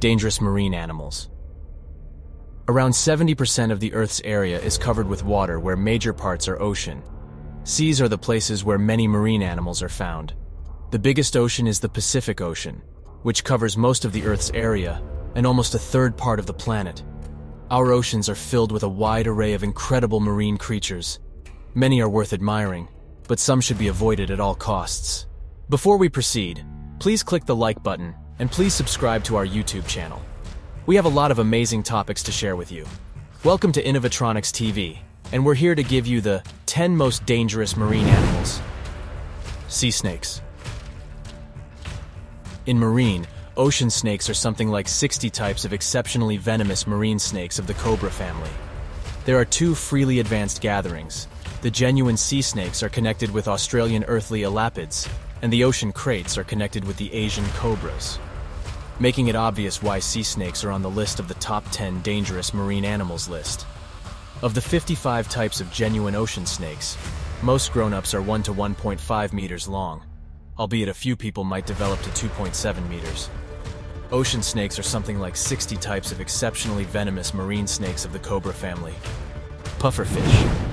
Dangerous marine animals. Around 70% of the Earth's area is covered with water where major parts are ocean. Seas are the places where many marine animals are found. The biggest ocean is the Pacific Ocean, which covers most of the Earth's area and almost a third part of the planet. Our oceans are filled with a wide array of incredible marine creatures. Many are worth admiring, but some should be avoided at all costs. Before we proceed, please click the like button and please subscribe to our YouTube channel. We have a lot of amazing topics to share with you. Welcome to Innovatronix TV, and we're here to give you the 10 most dangerous marine animals. Sea snakes. In marine, ocean snakes are something like 60 types of exceptionally venomous marine snakes of the cobra family. There are two freely advanced gatherings. The genuine sea snakes are connected with Australian earthly elapids, and the ocean kraits are connected with the Asian cobras, making it obvious why sea snakes are on the list of the top 10 dangerous marine animals list. Of the 55 types of genuine ocean snakes, most grown-ups are 1 to 1.5 meters long, albeit a few people might develop to 2.7 meters. Ocean snakes are something like 60 types of exceptionally venomous marine snakes of the cobra family. Pufferfish.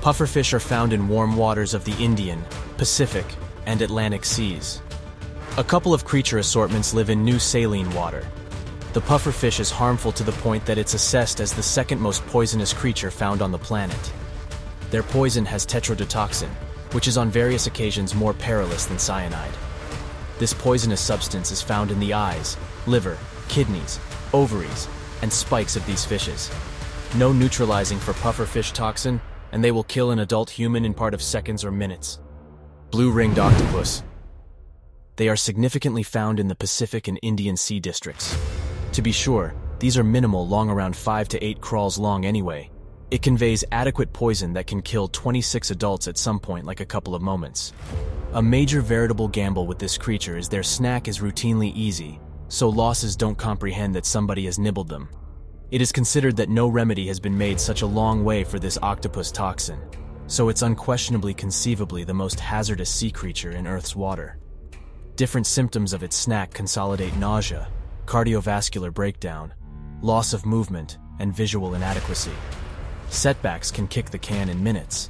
Pufferfish are found in warm waters of the Indian, Pacific, and Atlantic seas. A couple of creature assortments live in new saline water. The pufferfish is harmful to the point that it's assessed as the second most poisonous creature found on the planet. Their poison has tetrodotoxin, which is on various occasions more perilous than cyanide. This poisonous substance is found in the eyes, liver, kidneys, ovaries, and spikes of these fishes. No neutralizing for pufferfish toxin, and they will kill an adult human in part of seconds or minutes. Blue-ringed octopus. They are significantly found in the Pacific and Indian Sea districts. To be sure, these are minimal, long around 5 to 8 crawls long anyway. It conveys adequate poison that can kill 26 adults at some point like a couple of moments. A major veritable gamble with this creature is their snack is routinely easy, so losses don't comprehend that somebody has nibbled them. It is considered that no remedy has been made such a long way for this octopus toxin, so it's unquestionably conceivably the most hazardous sea creature in Earth's water. Different symptoms of its snack consolidate nausea, cardiovascular breakdown, loss of movement, and visual inadequacy. Setbacks can kick the can in minutes.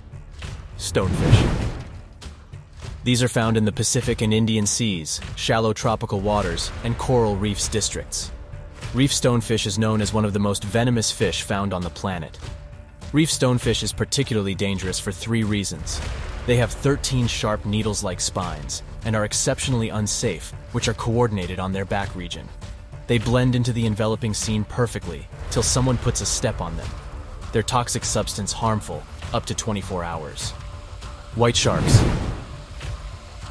Stonefish. These are found in the Pacific and Indian Seas, shallow tropical waters, and coral reefs districts. Reef stonefish is known as one of the most venomous fish found on the planet. Reef stonefish is particularly dangerous for three reasons. They have 13 sharp needles-like spines and are exceptionally unsafe, which are coordinated on their back region. They blend into the enveloping scene perfectly, till someone puts a step on them. Their toxic substance harmful, up to 24 hours. White sharks.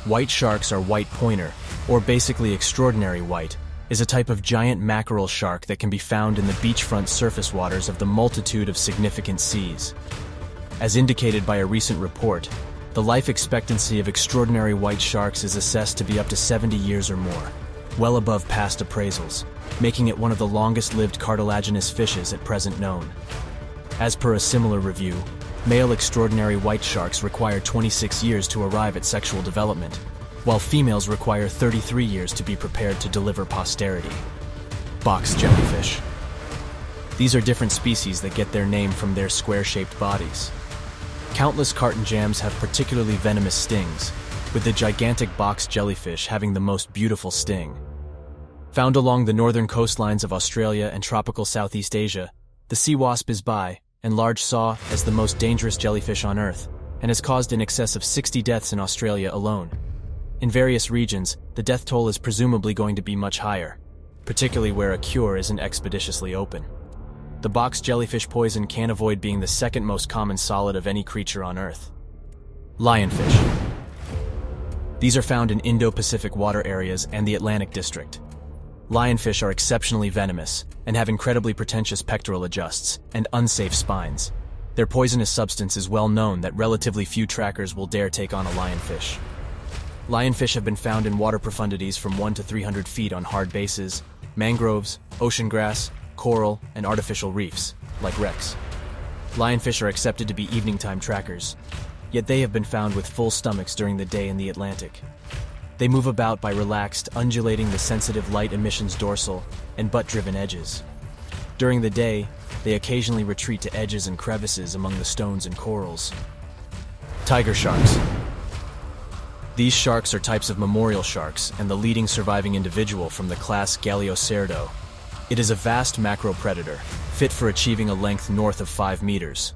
White sharks are white pointer, or basically extraordinary white, is a type of giant mackerel shark that can be found in the beachfront surface waters of the multitude of significant seas. As indicated by a recent report, the life expectancy of extraordinary white sharks is assessed to be up to 70 years or more, well above past appraisals, making it one of the longest-lived cartilaginous fishes at present known. As per a similar review, male extraordinary white sharks require 26 years to arrive at sexual development, while females require 33 years to be prepared to deliver posterity. Box jellyfish. These are different species that get their name from their square-shaped bodies. Countless carton jams have particularly venomous stings, with the gigantic box jellyfish having the most beautiful sting. Found along the northern coastlines of Australia and tropical Southeast Asia, the sea wasp is by, and large saw, as the most dangerous jellyfish on Earth, and has caused in excess of 60 deaths in Australia alone. In various regions, the death toll is presumably going to be much higher, particularly where a cure isn't expeditiously open. The box jellyfish poison can't avoid being the second most common solid of any creature on Earth. Lionfish. These are found in Indo-Pacific water areas and the Atlantic District. Lionfish are exceptionally venomous and have incredibly pretentious pectoral adjusts and unsafe spines. Their poisonous substance is well known that relatively few trackers will dare take on a lionfish. Lionfish have been found in water profundities from 1 to 300 feet on hard bases, mangroves, ocean grass, coral, and artificial reefs, like wrecks. Lionfish are accepted to be evening time trackers, yet they have been found with full stomachs during the day in the Atlantic. They move about by relaxed, undulating the sensitive light emissions dorsal and butt-driven edges. During the day, they occasionally retreat to edges and crevices among the stones and corals. Tiger sharks. These sharks are types of memorial sharks and the leading surviving individual from the class Galeocerdo. It is a vast macropredator, fit for achieving a length north of 5 meters.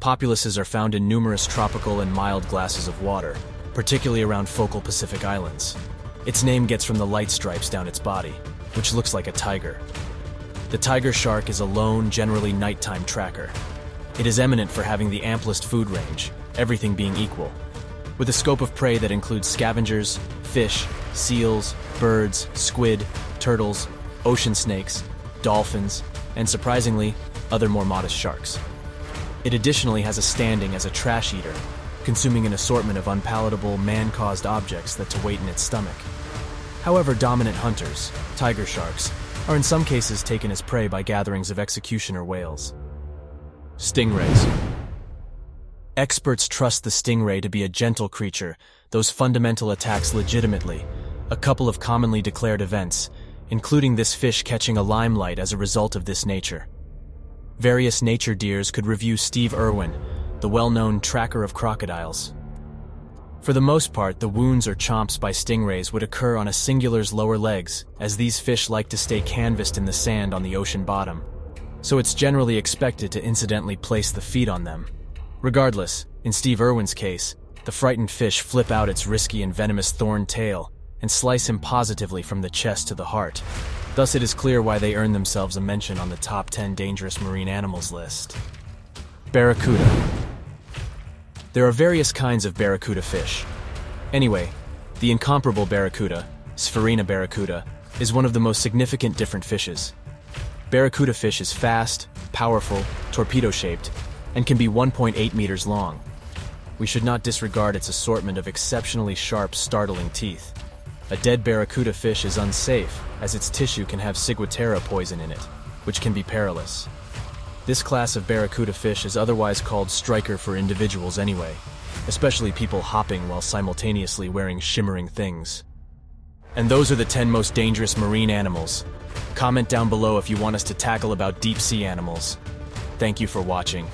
Populuses are found in numerous tropical and mild glasses of water, particularly around focal Pacific Islands. Its name gets from the light stripes down its body, which looks like a tiger. The tiger shark is a lone, generally nighttime tracker. It is eminent for having the amplest food range, everything being equal, with a scope of prey that includes scavengers, fish, seals, birds, squid, turtles, ocean snakes, dolphins, and surprisingly, other more modest sharks. It additionally has a standing as a trash eater, consuming an assortment of unpalatable, man caused objects that to wait in its stomach. However, dominant hunters, tiger sharks, are in some cases taken as prey by gatherings of executioner whales. Stingrays. Experts trust the stingray to be a gentle creature, those fundamental attacks legitimately, a couple of commonly declared events, including this fish catching a limelight as a result of this nature. Various nature deers could review Steve Irwin, the well-known tracker of crocodiles. For the most part, the wounds or chomps by stingrays would occur on a singular's lower legs, as these fish like to stay canvassed in the sand on the ocean bottom. So it's generally expected to incidentally place the feet on them. Regardless, in Steve Irwin's case, the frightened fish flip out its risky and venomous thorn tail and slice him positively from the chest to the heart. Thus, it is clear why they earn themselves a mention on the top 10 dangerous marine animals list. Barracuda. There are various kinds of barracuda fish. Anyway, the incomparable barracuda, Sphyraena barracuda, is one of the most significant different fishes. Barracuda fish is fast, powerful, torpedo-shaped, and can be 1.8 meters long. We should not disregard its assortment of exceptionally sharp, startling teeth. A dead barracuda fish is unsafe, as its tissue can have ciguatera poison in it, which can be perilous. This class of barracuda fish is otherwise called striker for individuals anyway, especially people hopping while simultaneously wearing shimmering things. And those are the 10 most dangerous marine animals. Comment down below if you want us to tackle about deep sea animals. Thank you for watching.